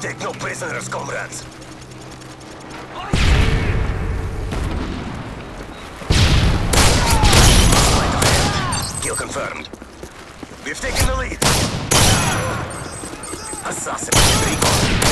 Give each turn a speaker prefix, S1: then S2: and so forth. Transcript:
S1: Take no prisoners, comrades. Kill confirmed. We've taken the lead. Assassin, recon.